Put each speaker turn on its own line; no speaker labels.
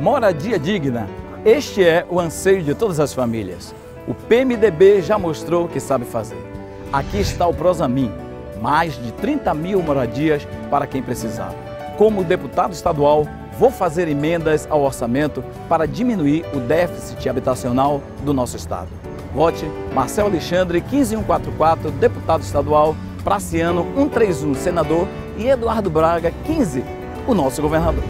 Moradia digna. Este é o anseio de todas as famílias. O PMDB já mostrou que sabe fazer. Aqui está o Prosamin, mais de 30 mil moradias para quem precisar. Como deputado estadual, vou fazer emendas ao orçamento para diminuir o déficit habitacional do nosso estado. Vote Marcelo Alexandre 15144, deputado estadual, Praciano 131, senador e Eduardo Braga 15, o nosso governador.